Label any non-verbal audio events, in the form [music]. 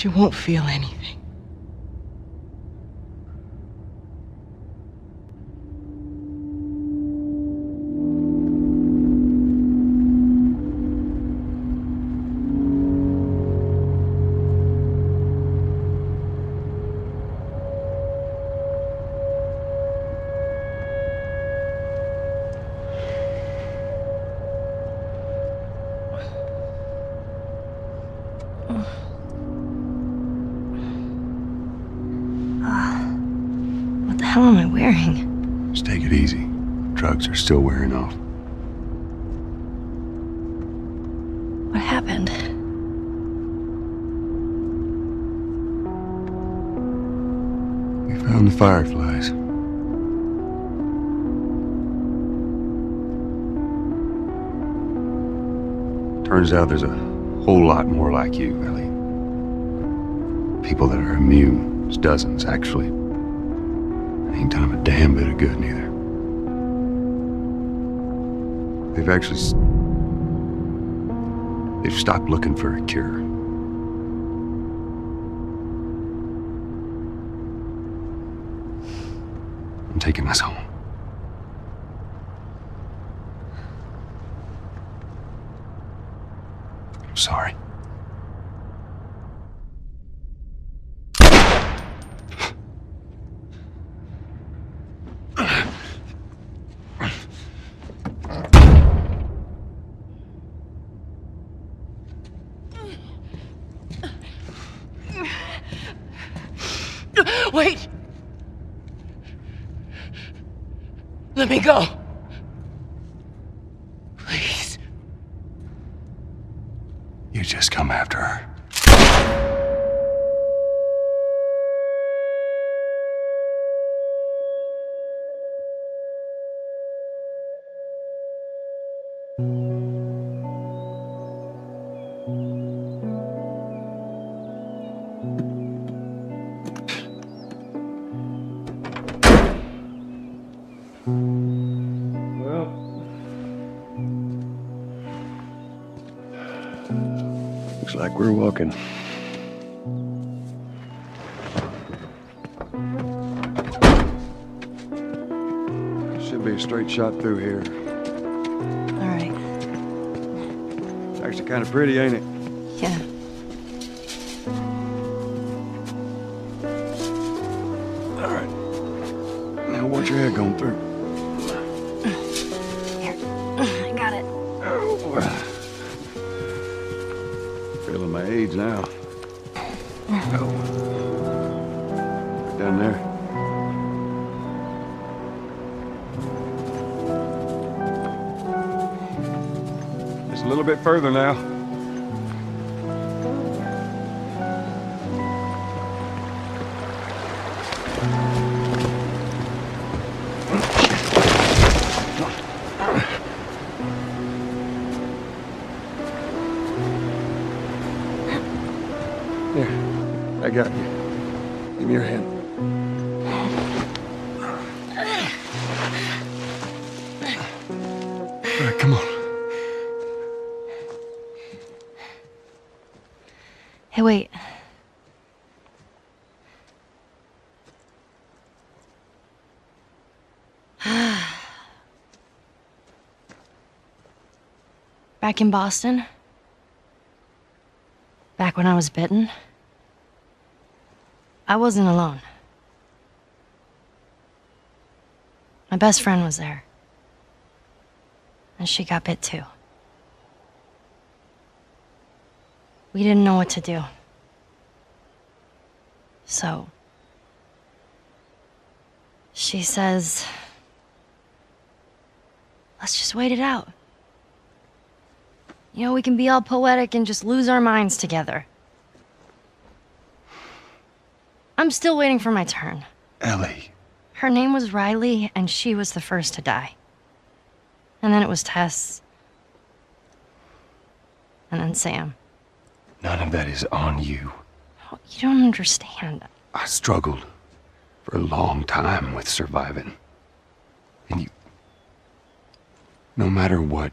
She won't feel anything. What the hell am I wearing? Just take it easy. Drugs are still wearing off. What happened? We found the fireflies. Turns out there's a whole lot more like you, Ellie. People that are immune. There's dozens, actually. Ain't done 'em a damn bit of good, neither. They've actually... They've stopped looking for a cure. I'm taking us home. I'm sorry. Wait! Let me go. Please. You just come after her. Like we're walking. Should be a straight shot through here. All right. It's actually kind of pretty, ain't it? Yeah. All right. Now watch your head going through. Here. [clears throat] I got it. Oh, Feeling my age now. Down there. Just a little bit further now. Got you. Give me your hand. All right, come on. Hey, wait. [sighs] Back in Boston? Back when I was bitten? I wasn't alone. My best friend was there. And she got bit too. We didn't know what to do. So. She says. Let's just wait it out. You know, we can be all poetic and just lose our minds together. I'm still waiting for my turn. Ellie. Her name was Riley, and she was the first to die. And then it was Tess. And then Sam. None of that is on you. Oh, You don't understand. I struggled for a long time with surviving. And you. No matter what,